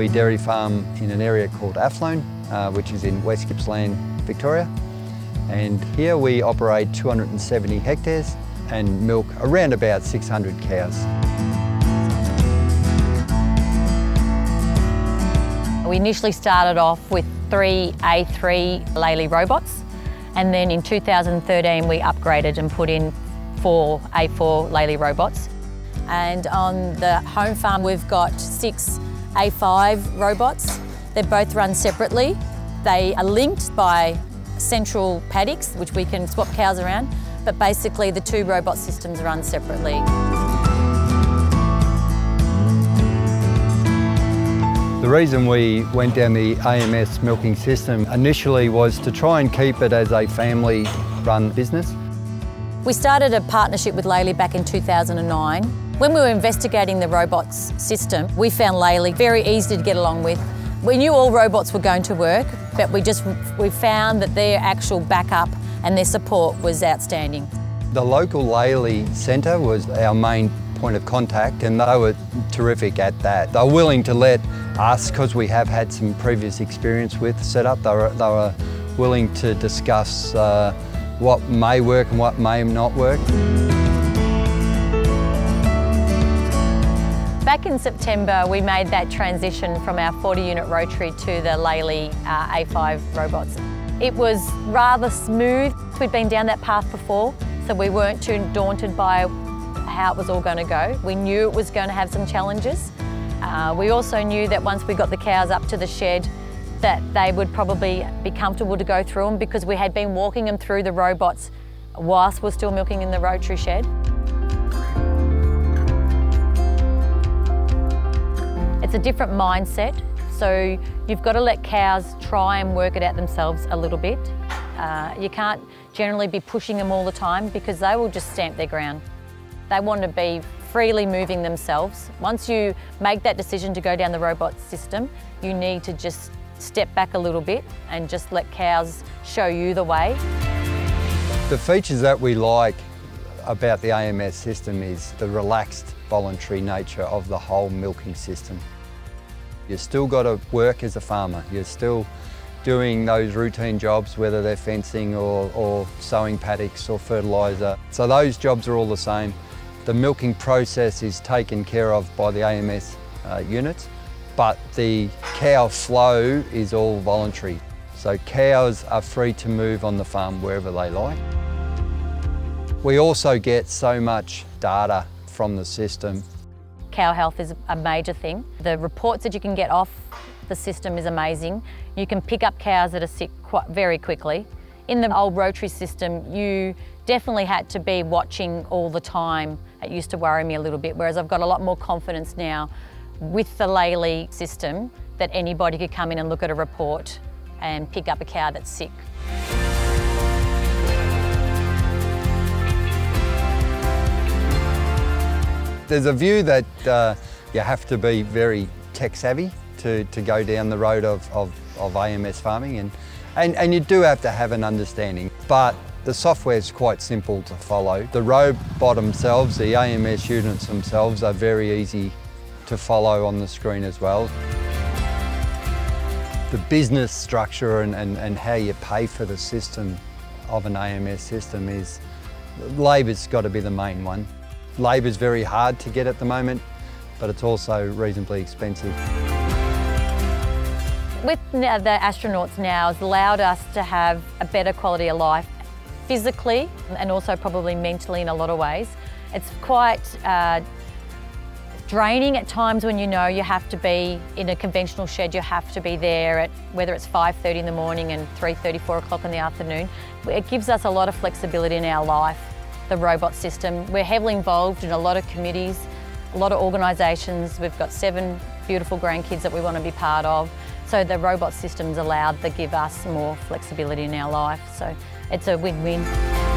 We dairy farm in an area called Athlone, uh, which is in West Gippsland, Victoria. And here we operate 270 hectares and milk around about 600 cows. We initially started off with three A3 Lely robots and then in 2013 we upgraded and put in four A4 Lely robots. And on the home farm we've got six A5 robots. They're both run separately. They are linked by central paddocks which we can swap cows around but basically the two robot systems run separately. The reason we went down the AMS milking system initially was to try and keep it as a family run business. We started a partnership with Lely back in 2009. When we were investigating the robots system, we found Lely very easy to get along with. We knew all robots were going to work, but we just we found that their actual backup and their support was outstanding. The local Lely Centre was our main point of contact and they were terrific at that. They were willing to let us, because we have had some previous experience with setup, they were, they were willing to discuss uh, what may work and what may not work. Back in September, we made that transition from our 40 unit rotary to the Lely uh, A5 robots. It was rather smooth. We'd been down that path before, so we weren't too daunted by how it was all going to go. We knew it was going to have some challenges. Uh, we also knew that once we got the cows up to the shed, that they would probably be comfortable to go through them because we had been walking them through the robots whilst we're still milking in the rotary shed. It's a different mindset, so you've got to let cows try and work it out themselves a little bit. Uh, you can't generally be pushing them all the time because they will just stamp their ground. They want to be freely moving themselves. Once you make that decision to go down the robot system, you need to just step back a little bit and just let cows show you the way. The features that we like about the AMS system is the relaxed voluntary nature of the whole milking system. You've still got to work as a farmer. You're still doing those routine jobs, whether they're fencing or, or sowing paddocks or fertiliser. So those jobs are all the same. The milking process is taken care of by the AMS uh, units, but the cow flow is all voluntary. So cows are free to move on the farm wherever they like. We also get so much data from the system Cow health is a major thing. The reports that you can get off the system is amazing. You can pick up cows that are sick quite very quickly. In the old rotary system, you definitely had to be watching all the time. It used to worry me a little bit, whereas I've got a lot more confidence now with the Lely system that anybody could come in and look at a report and pick up a cow that's sick. There's a view that uh, you have to be very tech savvy to, to go down the road of, of, of AMS farming and, and, and you do have to have an understanding. But the software is quite simple to follow. The robot themselves, the AMS units themselves are very easy to follow on the screen as well. The business structure and, and, and how you pay for the system of an AMS system is, labour's got to be the main one. Labour's very hard to get at the moment, but it's also reasonably expensive. With the astronauts now, it's allowed us to have a better quality of life, physically and also probably mentally in a lot of ways. It's quite uh, draining at times when you know you have to be in a conventional shed, you have to be there at whether it's 5.30 in the morning and 3.30, 4 o'clock in the afternoon. It gives us a lot of flexibility in our life the robot system. We're heavily involved in a lot of committees, a lot of organisations. We've got seven beautiful grandkids that we want to be part of. So the robot system's allowed to give us more flexibility in our life. So it's a win-win.